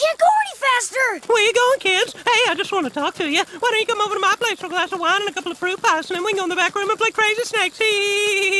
can't go any faster! Where you going, kids? Hey, I just want to talk to you. Why don't you come over to my place for a glass of wine and a couple of fruit pies, and then we can go in the back room and play Crazy Snakes? Hee